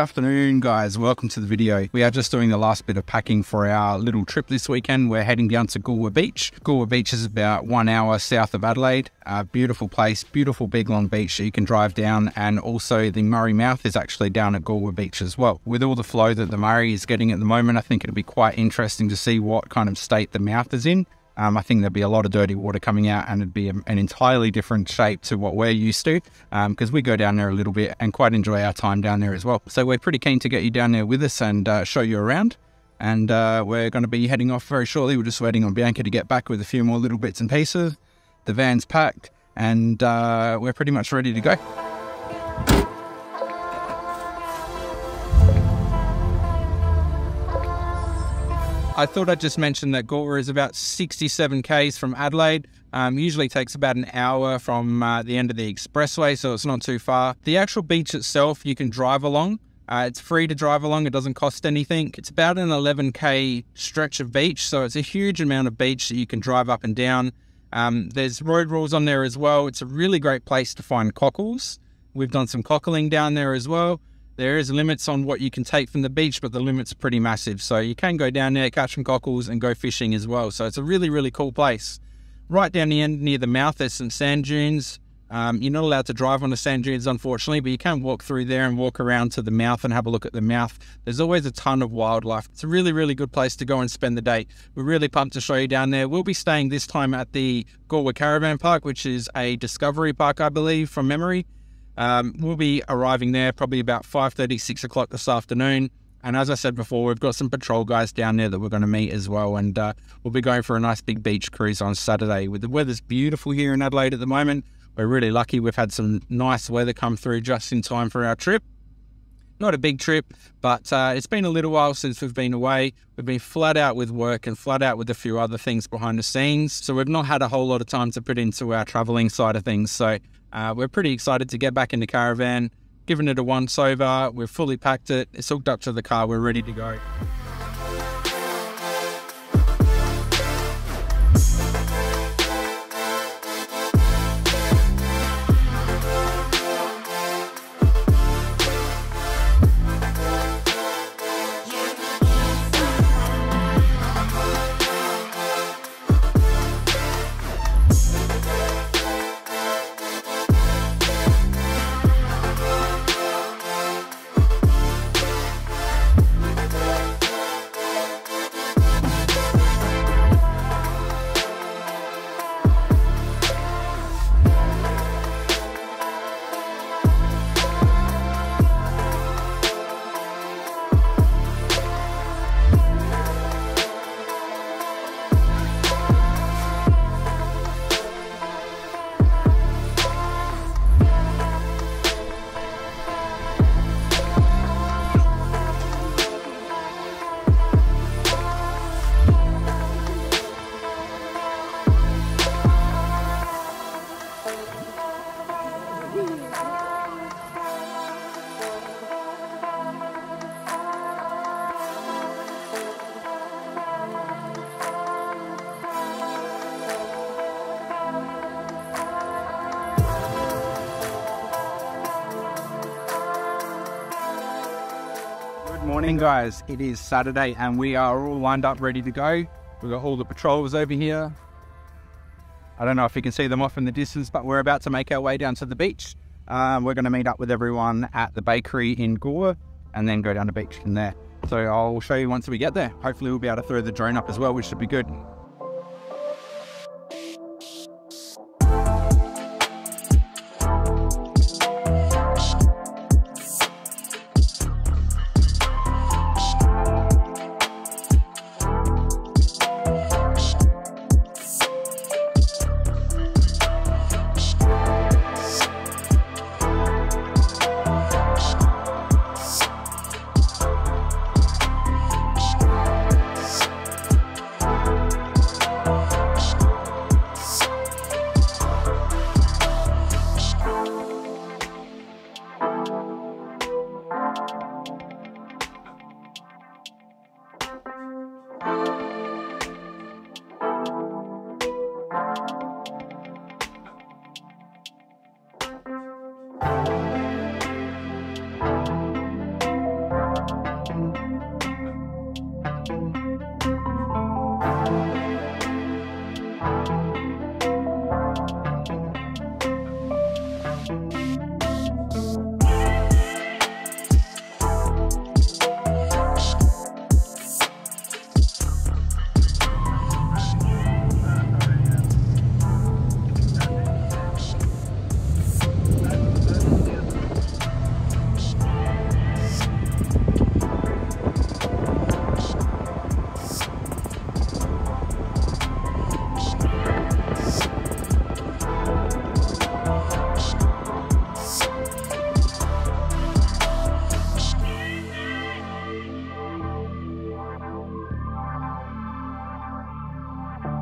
Good afternoon, guys. Welcome to the video. We are just doing the last bit of packing for our little trip this weekend. We're heading down to Goolwa Beach. Goolwa Beach is about one hour south of Adelaide. A beautiful place, beautiful big long beach that you can drive down, and also the Murray Mouth is actually down at Goolwa Beach as well. With all the flow that the Murray is getting at the moment, I think it'll be quite interesting to see what kind of state the mouth is in. Um, I think there'd be a lot of dirty water coming out and it'd be a, an entirely different shape to what we're used to because um, we go down there a little bit and quite enjoy our time down there as well. So we're pretty keen to get you down there with us and uh, show you around. And uh, we're going to be heading off very shortly. We're just waiting on Bianca to get back with a few more little bits and pieces. The van's packed and uh, we're pretty much ready to go. I thought I'd just mention that Goolwa is about 67 k's from Adelaide. Um, usually takes about an hour from uh, the end of the expressway, so it's not too far. The actual beach itself, you can drive along. Uh, it's free to drive along, it doesn't cost anything. It's about an 11k stretch of beach, so it's a huge amount of beach that you can drive up and down. Um, there's road rules on there as well. It's a really great place to find cockles. We've done some cockling down there as well. There is limits on what you can take from the beach, but the limits are pretty massive. So you can go down there, catch some cockles and go fishing as well. So it's a really, really cool place. Right down the end near the mouth, there's some sand dunes. Um, you're not allowed to drive on the sand dunes, unfortunately, but you can walk through there and walk around to the mouth and have a look at the mouth. There's always a ton of wildlife. It's a really, really good place to go and spend the day. We're really pumped to show you down there. We'll be staying this time at the Goolwa Caravan Park, which is a discovery park, I believe, from memory. Um, we'll be arriving there probably about 5.30, 6 o'clock this afternoon. And as I said before, we've got some patrol guys down there that we're going to meet as well. And uh, we'll be going for a nice big beach cruise on Saturday. With the weather's beautiful here in Adelaide at the moment. We're really lucky. We've had some nice weather come through just in time for our trip. Not a big trip, but uh, it's been a little while since we've been away. We've been flat out with work and flat out with a few other things behind the scenes. So we've not had a whole lot of time to put into our traveling side of things. So uh, we're pretty excited to get back in the caravan, given it a once over. We've fully packed it. It's hooked up to the car. We're ready to go. Morning. Guys it is saturday and we are all lined up ready to go. We've got all the patrols over here. I don't know if you can see them off in the distance but we're about to make our way down to the beach. Um, we're going to meet up with everyone at the bakery in Goolwa and then go down the beach from there. So i'll show you once we get there. Hopefully we'll be able to throw the drone up as well which should be good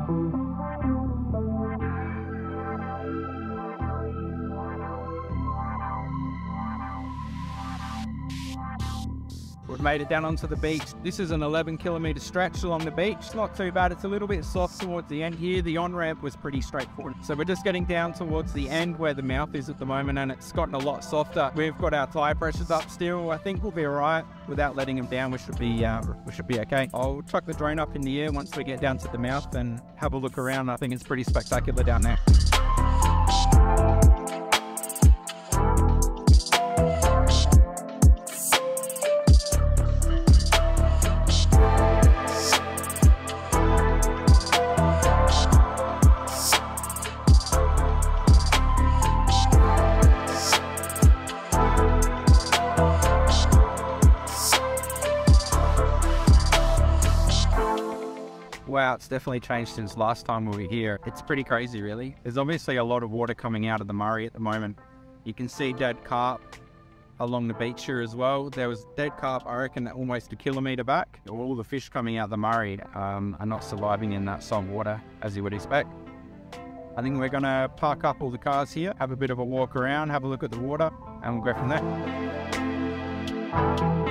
thank you. We've made it down onto the beach. This is an 11 kilometre stretch along the beach. Not too bad. It's a little bit soft towards the end here. The on-ramp was pretty straightforward. So we're just getting down towards the end where the mouth is at the moment and it's gotten a lot softer. We've got our tyre pressures up still. I think we'll be all right. Without letting them down, we should be uh, we should be okay. I'll chuck the drone up in the air once we get down to the mouth and have a look around. I think it's pretty spectacular down there. Wow, it's definitely changed since last time we were here. It's pretty crazy, really. There's obviously a lot of water coming out of the Murray at the moment. You can see dead carp along the beach here as well. There was dead carp, I reckon, almost a kilometre back. All the fish coming out of the Murray um, are not surviving in that salt water, as you would expect. I think we're going to park up all the cars here, have a bit of a walk around, have a look at the water, and we'll go from there.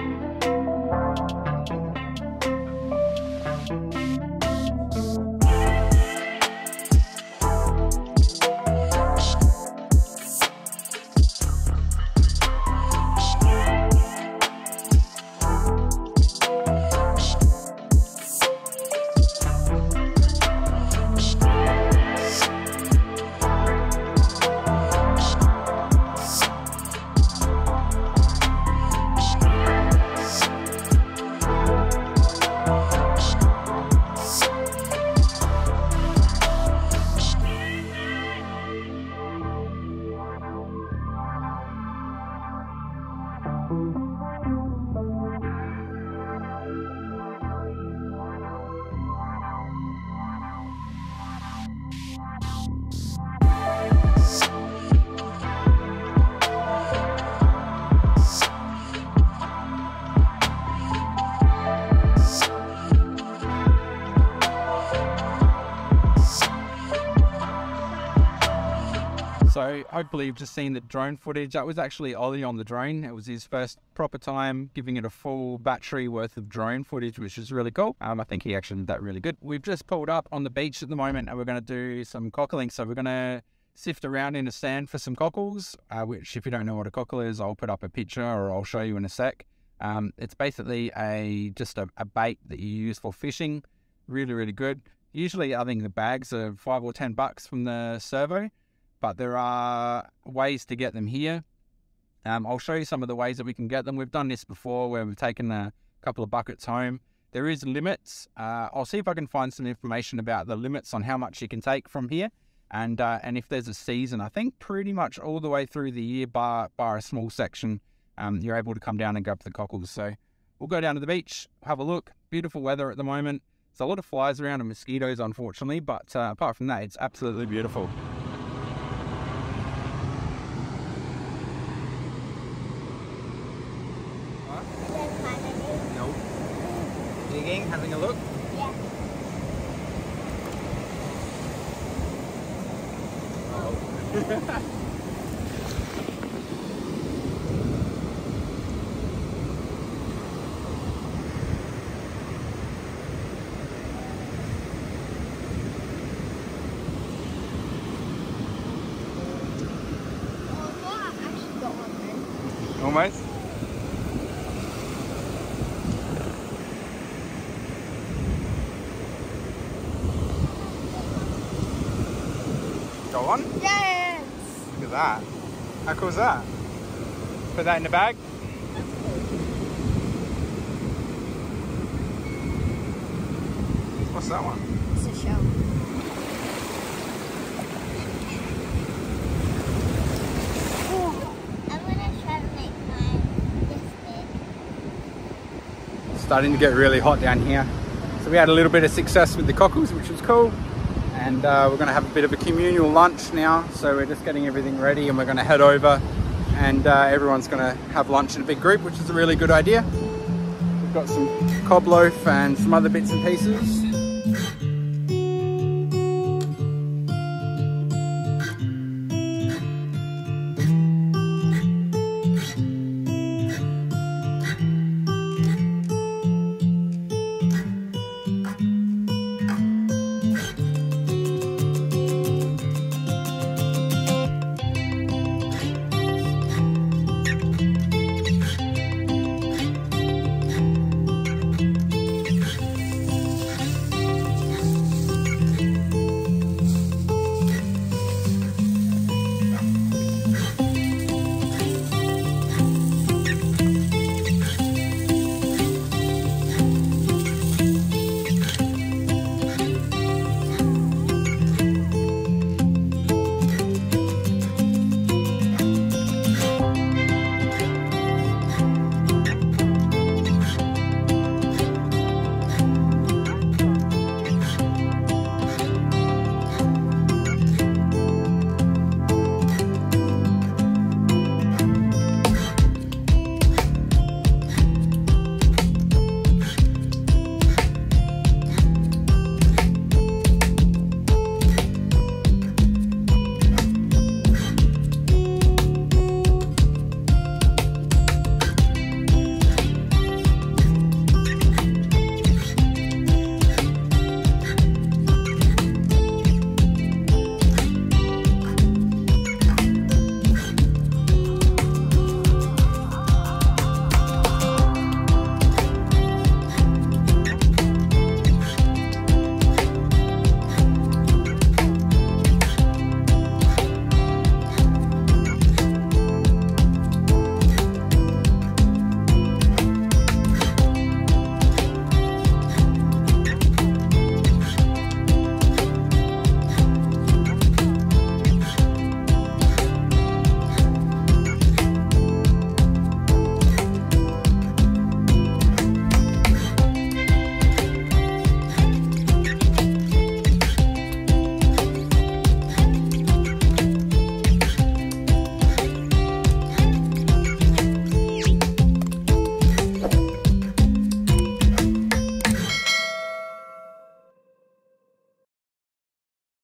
Hopefully you've just seen the drone footage. That was actually Ollie on the drone. It was his first proper time giving it a full battery worth of drone footage, which is really cool. Um, I think he actually did that really good. We've just pulled up on the beach at the moment and we're going to do some cockling. So we're going to sift around in the sand for some cockles, uh, which if you don't know what a cockle is, I'll put up a picture or I'll show you in a sec. Um, it's basically a just a, a bait that you use for fishing. Really, really good. Usually, I think the bags are five or ten bucks from the servo but there are ways to get them here. Um, I'll show you some of the ways that we can get them. We've done this before where we've taken a couple of buckets home. There is limits. Uh, I'll see if I can find some information about the limits on how much you can take from here. And uh, and if there's a season, I think pretty much all the way through the year, bar bar a small section, um, you're able to come down and grab the cockles. So we'll go down to the beach, have a look. Beautiful weather at the moment. There's a lot of flies around and mosquitoes, unfortunately, but uh, apart from that, it's absolutely beautiful. Digging, having a look? Oh, yeah. Oh. Oh, I actually got one then. Almost. Go on. Yes! Look at that. How cool is that? Put that in the bag. What's that one? It's a show. I'm gonna try to make mine this big. starting to get really hot down here. So we had a little bit of success with the cockles, which was cool. And uh, we're gonna have a bit of a communal lunch now. So we're just getting everything ready and we're gonna head over and uh, everyone's gonna have lunch in a big group, which is a really good idea. We've got some cob loaf and some other bits and pieces.